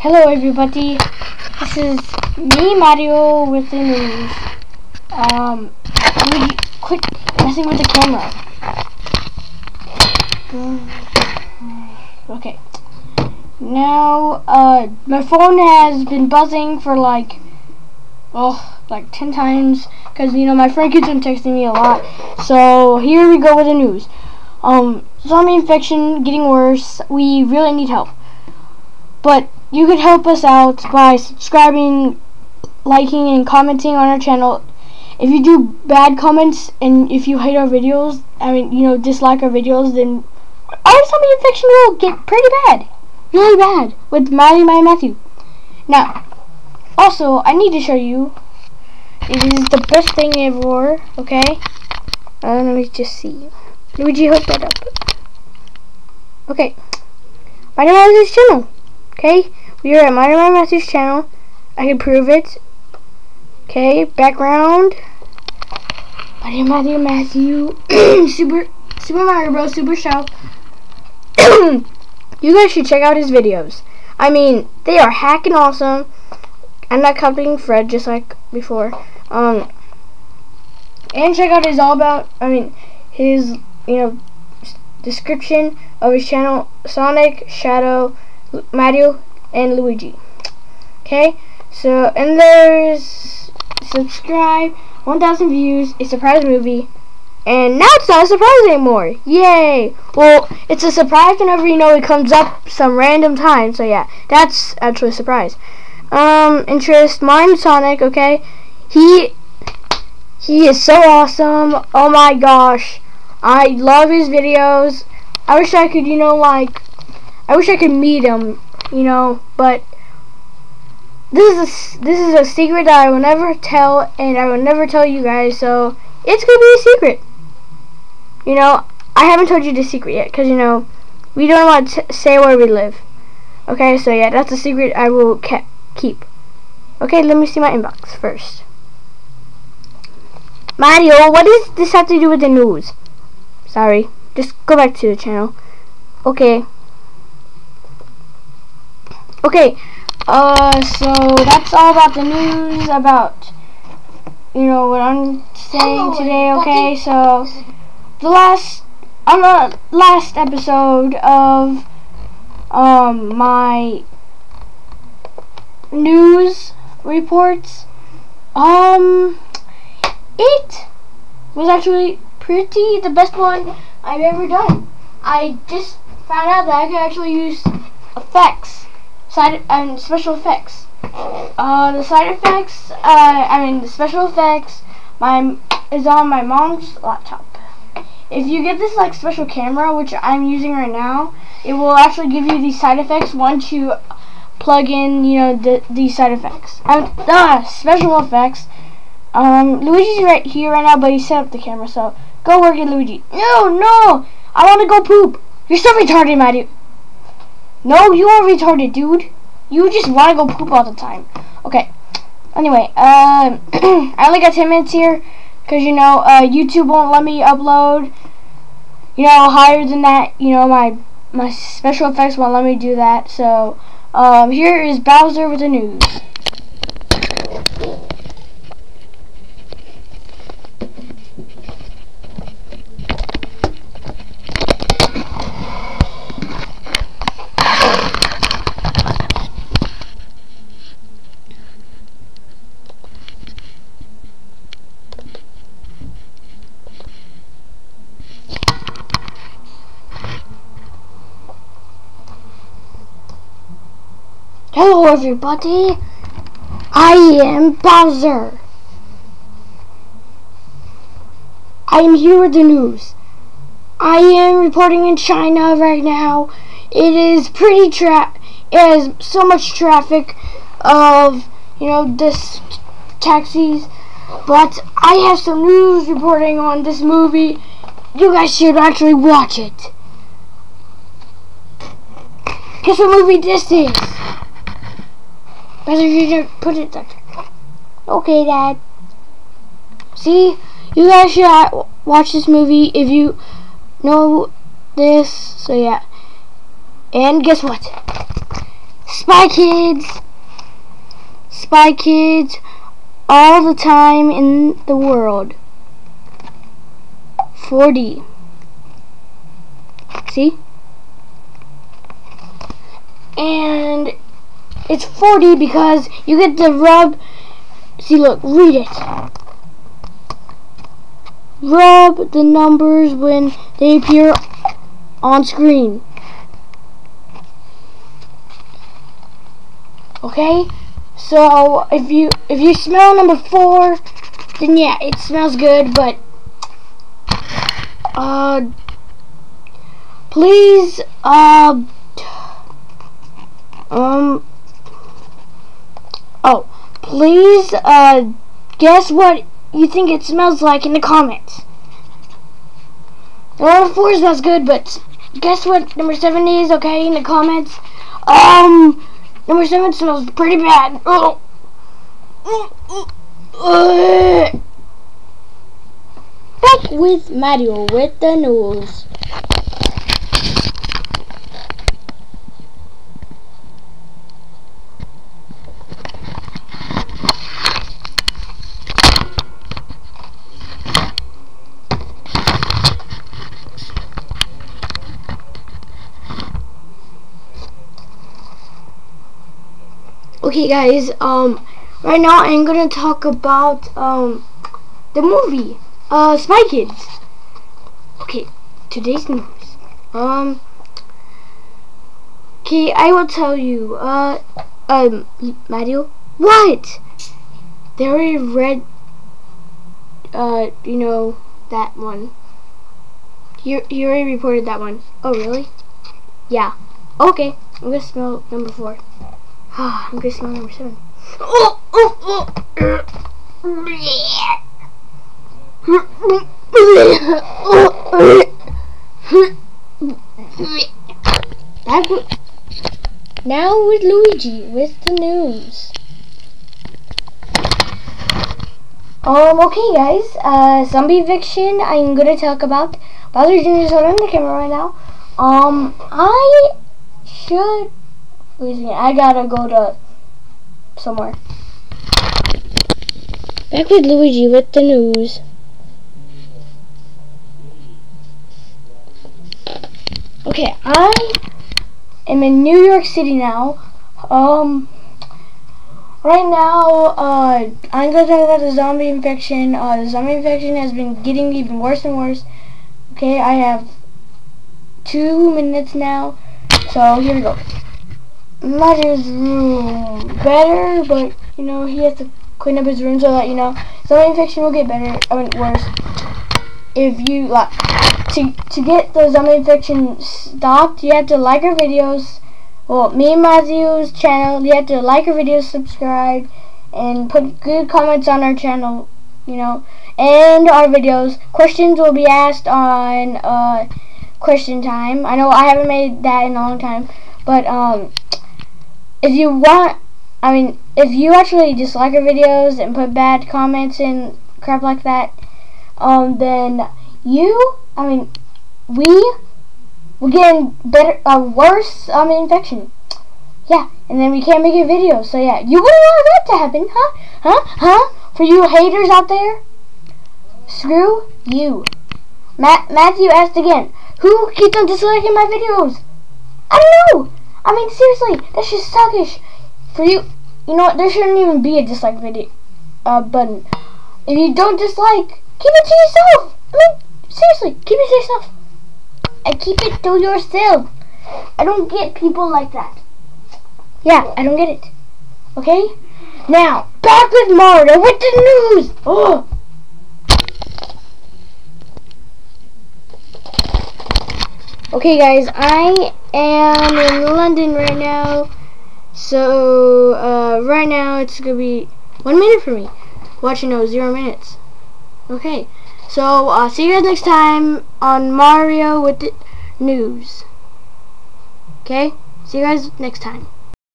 Hello everybody, this is me Mario with the news. Um, Luigi, quit messing with the camera. Okay. Now, uh, my phone has been buzzing for like, oh, like 10 times, because, you know, my friend keeps on texting me a lot. So, here we go with the news. Um, zombie infection getting worse. We really need help. But you can help us out by subscribing, liking, and commenting on our channel. If you do bad comments and if you hate our videos, I mean, you know, dislike our videos, then our zombie infection will get pretty bad. Really bad. With Maddie My Matthew. Now, also, I need to show you. It is the best thing ever, okay? Uh, let me just see. Luigi, hook that up. Okay. My name is channel. Okay, we are at Minor My Matthews channel. I can prove it. Okay, background. Mario Matthew Matthew Super Super Mario Bros. Super Show. you guys should check out his videos. I mean, they are hacking awesome. I'm not copying Fred just like before. Um, and check out his all about. I mean, his you know description of his channel: Sonic, Shadow. Mario and Luigi. Okay, so and there's subscribe, 1,000 views, a surprise movie, and now it's not a surprise anymore. Yay! Well, it's a surprise whenever you know it comes up some random time. So yeah, that's actually a surprise. Um, interest, Mario Sonic. Okay, he he is so awesome. Oh my gosh, I love his videos. I wish I could, you know, like I wish I could meet him, you know, but this is a, this is a secret that I will never tell, and I will never tell you guys. So it's gonna be a secret. You know, I haven't told you the secret yet, cause you know we don't want to say where we live. Okay, so yeah, that's a secret I will keep. Okay, let me see my inbox first. Mario, what does this have to do with the news? Sorry, just go back to the channel. Okay. Okay, uh, so that's all about the news about, you know, what I'm saying today, okay? So, the last, on the last episode of, um, my news reports, um, it was actually pretty the best one I've ever done. I just found out that I could actually use effects side and special effects. Uh, the side effects, uh, I mean the special effects, my is on my mom's laptop. If you get this like special camera, which I'm using right now, it will actually give you these side effects once you plug in, you know, the, these side effects. Um, uh, special effects. Um, Luigi's right here right now, but he set up the camera, so go work it, Luigi. No, no, I want to go poop. You're so retarded, Matty. No, you are retarded, dude. You just want to go poop all the time. Okay. Anyway, um, I only got 10 minutes here because, you know, uh, YouTube won't let me upload, you know, higher than that. You know, my my special effects won't let me do that. So, um, here is Bowser with the news. Everybody, I am Bowser. I am here with the news. I am reporting in China right now. It is pretty tra it has so much traffic of, you know, this taxis. But I have some news reporting on this movie. You guys should actually watch it. Guess what movie this is? Better you just put it there. Okay, Dad. See, you guys should watch this movie if you know this. So yeah. And guess what? Spy Kids. Spy Kids all the time in the world. 4D. See? And it's 4D because you get to rub. See, look, read it. Rub the numbers when they appear on screen. Okay? So if you if you smell number four, then yeah, it smells good, but uh please uh um please uh guess what you think it smells like in the comments. Number four smells good, but guess what number seven is, okay, in the comments? Um Number seven smells pretty bad. Oh. Back with Mario with the news. Okay guys, um, right now I'm gonna talk about, um, the movie, uh, Spy Kids. Okay, today's news. Um, okay, I will tell you, uh, um, Mario, what? They already read, uh, you know, that one. You, you already reported that one. Oh, really? Yeah. Okay, I'm gonna smell number four. Ah, I'm guessing number seven. Oh, oh, oh. now with Luigi with the news. Um, okay guys, uh, zombie eviction I'm gonna talk about. Bowser Jr. is holding the camera right now. Um, I should A second, I gotta go to somewhere. Back with Luigi with the news. Okay, I am in New York City now. Um, right now, uh, I'm gonna talk about the zombie infection. Uh, the zombie infection has been getting even worse and worse. Okay, I have two minutes now. So here we go. Mario's room better, but you know he has to clean up his room so that you know zombie infection will get better. I mean worse. If you like to to get the zombie infection stopped, you have to like our videos. Well, me and Matthew's channel, you have to like our videos, subscribe, and put good comments on our channel. You know, and our videos. Questions will be asked on uh, question time. I know I haven't made that in a long time, but um if you want, I mean, if you actually dislike our videos and put bad comments and crap like that, um, then you, I mean, we will get better, a uh, worse, um, infection. Yeah, and then we can't make a video. So yeah, you wouldn't want that to happen, huh? Huh? Huh? For you haters out there, screw you. Matt Matthew asked again, who keeps on disliking my videos? I don't know. I mean, seriously, that's just suckish. For you, you know what? There shouldn't even be a dislike video uh, button. If you don't dislike, keep it to yourself. I mean, seriously, keep it to yourself. And keep it to yourself. I don't get people like that. Yeah, I don't get it. Okay? Now, back with Mario with the news. Oh. Okay guys, I am in London right now. So, uh, right now it's to be one minute for me. Watching no, zero minutes. Okay, so, uh, see you guys next time on Mario with the news. Okay, see you guys next time.